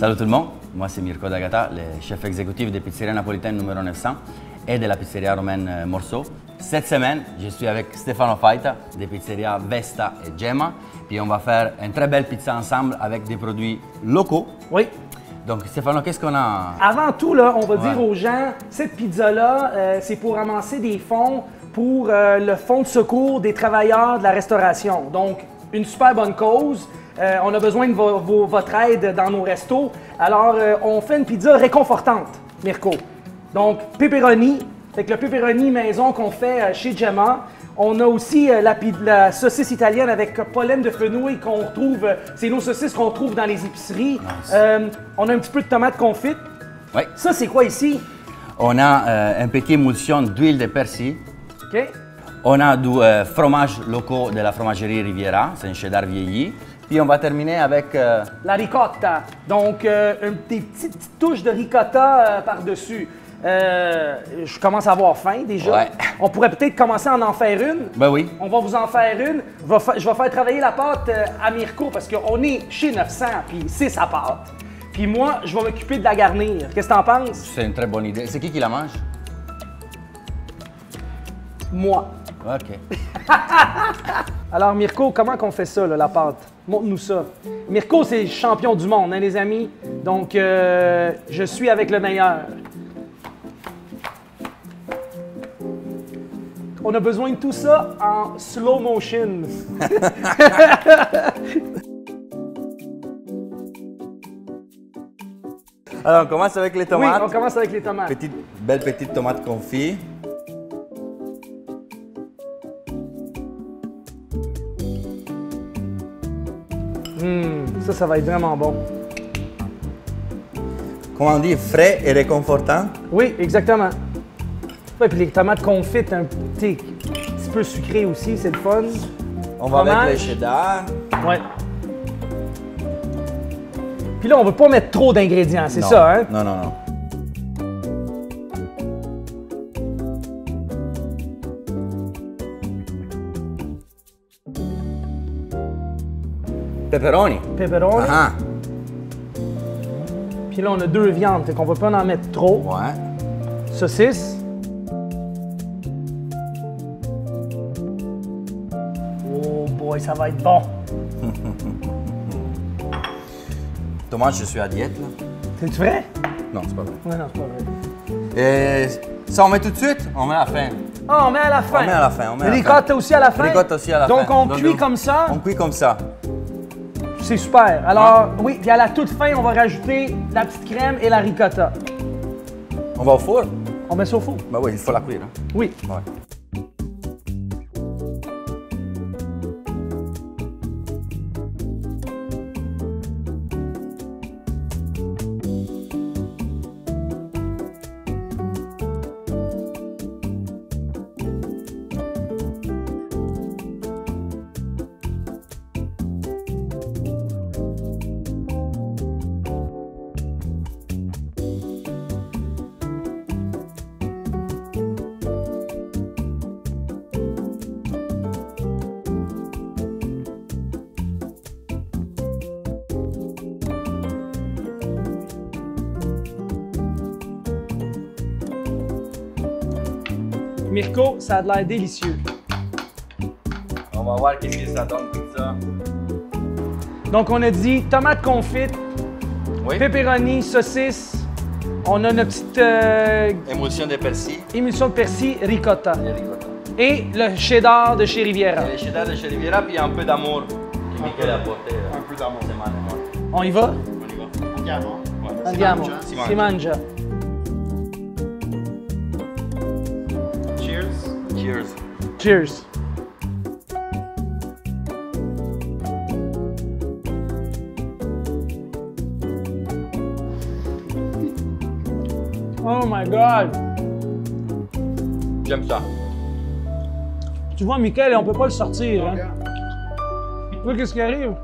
Salut tout le monde, moi c'est Mirko D'Agata, le chef exécutif de Pizzeria Napolitaine numéro 900 et de la pizzeria romaine euh, Morceau. Cette semaine, je suis avec Stefano Faita de pizzeria Vesta et Gemma. Puis on va faire une très belle pizza ensemble avec des produits locaux. Oui. Donc Stefano, qu'est-ce qu'on a? Avant tout, là, on va Ouais. dire aux gens, cette pizza-là, euh, c'est pour ramasser des fonds pour euh, le fonds de secours des travailleurs de la restauration. Donc, une super bonne cause. Euh, on a besoin de vo- vo- votre aide dans nos restos. Alors, euh, on fait une pizza réconfortante, Mirko. Donc, pepperoni. Fait que le pepperoni maison qu'on fait euh, chez Gemma. On a aussi la, la saucisse italienne avec pollen de fenouil qu'on retrouve. c'est nos saucisses qu'on trouve dans les épiceries. Euh, on a un petit peu de tomate confite. Oui. Ça, c'est quoi ici? On a euh, un petit émulsion d'huile de persil. OK? On a du euh, fromage locaux de la fromagerie Riviera, c'est un cheddar vieilli. Puis on va terminer avec euh, La ricotta. Donc, euh, une- petites touches de ricotta par-dessus. Euh, je commence à avoir faim déjà. Ouais. On pourrait peut-être commencer à en faire une. Ben oui. On va vous en faire une. Je vais, faire travailler la pâte à Mirko parce qu'on est chez 900, puis c'est sa pâte. Puis moi, je vais m'occuper de la garnir. Qu'est-ce que t'en penses? C'est une très bonne idée. C'est qui qui la mange? Moi. Ok. Alors, Mirko, comment qu'on fait ça, là, la pâte? Montre-nous ça. Mirko, c'est champion du monde, hein, les amis? Donc, euh, je suis avec le meilleur. On a besoin de tout ça en slow motion. Alors on commence avec les Oui, tomates. on commence avec les tomates. Petite, belle petite tomate confit. Hum, ça, ça va être vraiment bon. Comment on dit, frais et réconfortant? Oui, exactement. Ouais, puis les tomates confites, un petit, petit peu sucrées aussi, c'est le fun. On va avec Fromage. le cheddar. Ouais. Puis là, on veut pas mettre trop d'ingrédients, c'est ça, hein? Non, non, non. Pepperoni. Pepperoni. Ah, Puis là, on a deux viandes, fait qu'on va pas en mettre trop. ouais. Saucisse. Oh boy, ça va être bon. Tomate, je suis à diète là. C'est vrai? Non, c'est pas vrai. Ouais, non, c'est pas vrai. Et ça, on met tout de suite? On met à la fin. Ah, on met à la fin. On met à la fin, on met à la Ricotta fin. aussi à la fin? Ricotta aussi à la Donc, fin. on Donc, cuit on- comme ça. On cuit comme ça. C'est super. Alors, oui, puis à la toute fin, on va rajouter la petite crème et la ricotta. On va au four? On met ça au four. Bah oui, il faut la cuire. hein? Oui. Ouais. Mirko, ça a de l'air délicieux. On va voir qu'est-ce que ça donne tout ça. Donc, on a dit tomate confite, Oui. pepperoni, saucisse. On a notre petite euh, Émulsion de persil émulsion de persil ricotta. et ricotta. Et le cheddar de chez Riviera. Et le cheddar de chez Riviera, puis un peu d'amour a apporté. Un peu d'amour. On y va? On y va. Andiamo? Si Si mangia. mangia. Cheers. Cheers. Oh my God! J'aime ça. Tu vois, Michael, on peut pas le sortir. Hein? Tu vois qu'est-ce qui arrive?